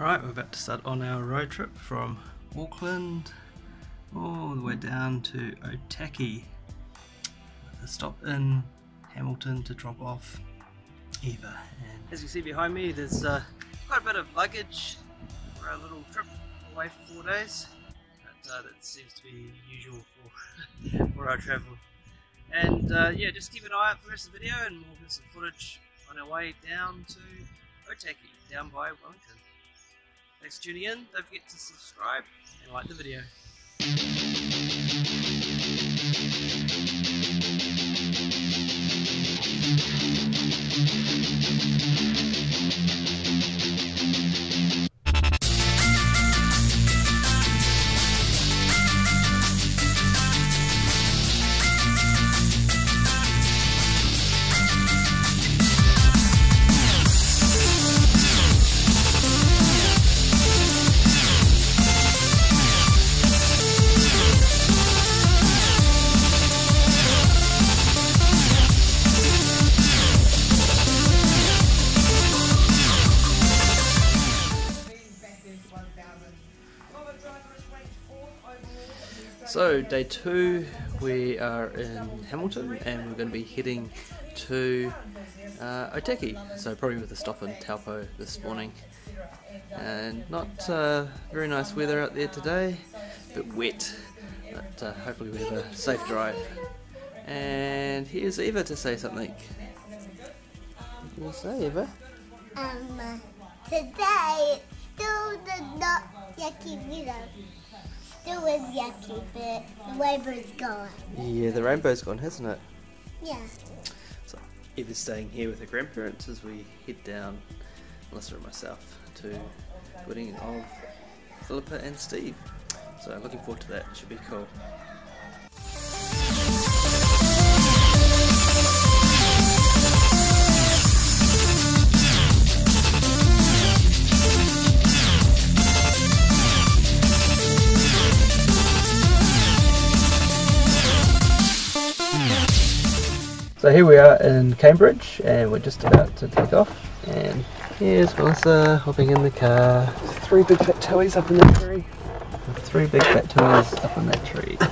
Alright, we're about to start on our road trip from Auckland all the way down to Otaki. A stop in Hamilton to drop off Eva. And as you see behind me, there's uh, quite a bit of luggage for our little trip away for four days. But, uh, that seems to be usual for, for our travel. And uh, yeah, just keep an eye out for the rest of the video and we'll get some footage on our way down to Otaki, down by Wellington. Thanks for tuning in. Don't forget to subscribe and like the video. So day two, we are in Hamilton and we're going to be heading to uh, Otaki. So probably with a stop in Taupo this morning. And not uh, very nice weather out there today, a bit wet, but uh, hopefully we have a safe drive. And here's Eva to say something. What do you say, Eva? Um, today it's still the not yucky video. Still is yucky, but the rainbow's gone. Yeah, the rainbow's gone, hasn't it? Yeah. So Eva's staying here with her grandparents as we head down, Melissa and myself, to the wedding of Philippa and Steve. So looking forward to that. Should be cool. So here we are in Cambridge and we're just about to take off and here's Melissa hopping in the car. Three big fat tuis up in that tree. Three big fat tuis up in that tree.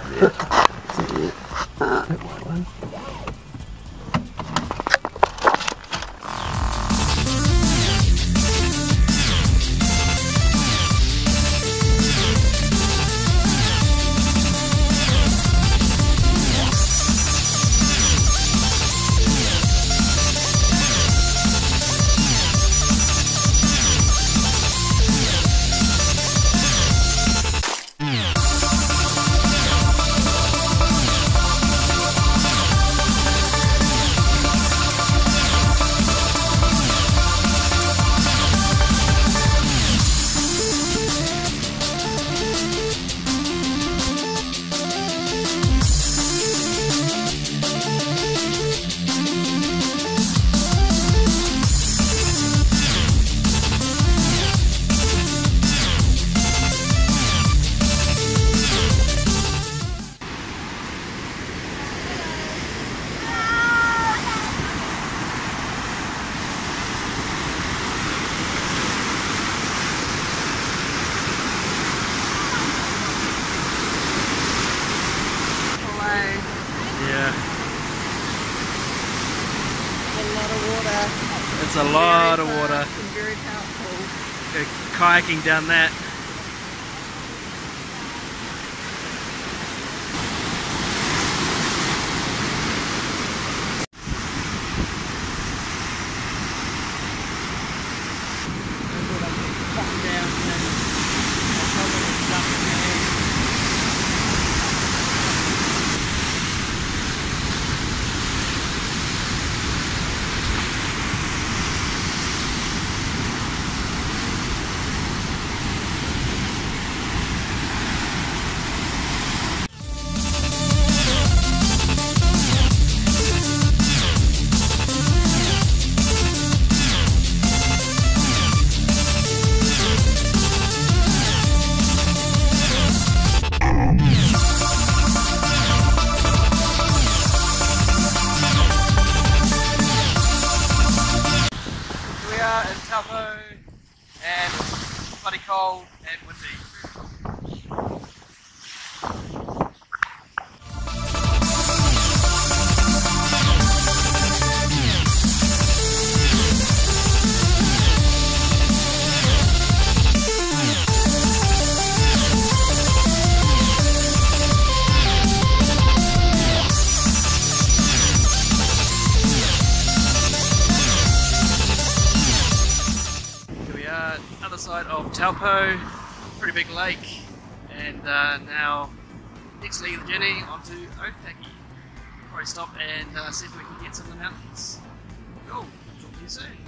Yeah. That white one. Water. it's a lot of water. and very powerful. Kayaking down that. Cold and windy. Other side of Taupo, pretty big lake, and uh, now next leg of the journey onto Otaki. Probably stop and uh, see if we can get some of the mountains. Cool, talk to you soon.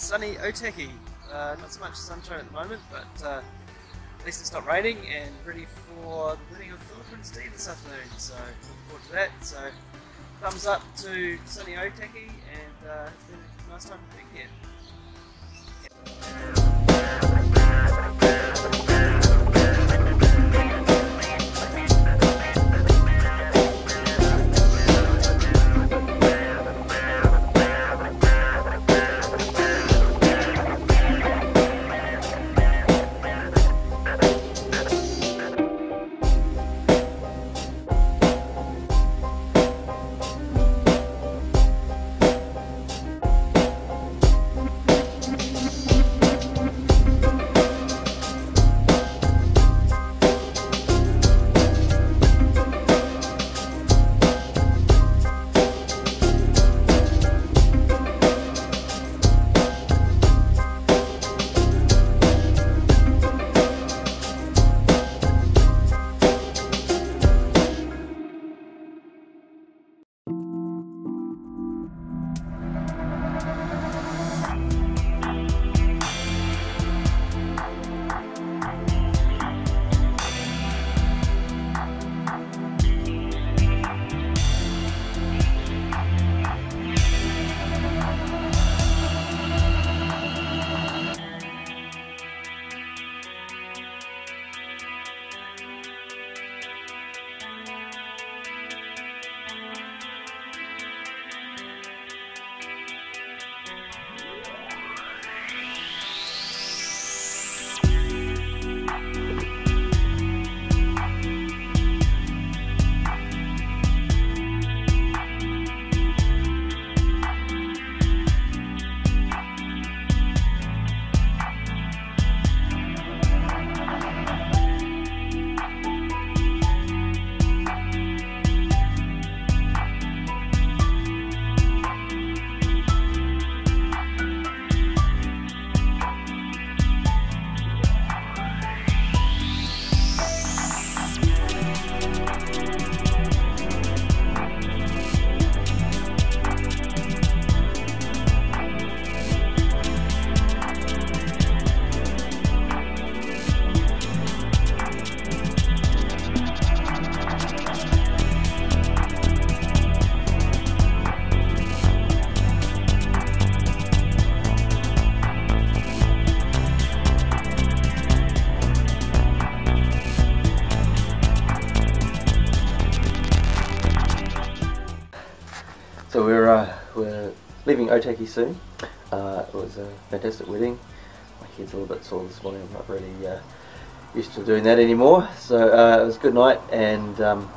Sunny Otaki. Uh, not so much sunshine at the moment, but uh, at least it's not raining and ready for the wedding of Philippa and Steve this afternoon. So looking forward to that. So thumbs up to sunny Otaki and uh, it's been a nice time being here. So we're uh, we're leaving Otaki soon. Uh, it was a fantastic wedding. My head's a little bit sore this morning. I'm not really uh, used to doing that anymore. So uh, it was a good night, and um,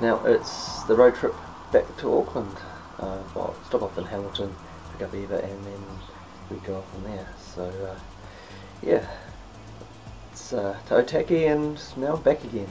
now it's the road trip back to Auckland. Uh, well, stop off in Hamilton, pick up Eva, and then we go off from there. So uh, yeah, it's to Otaki, and now back again.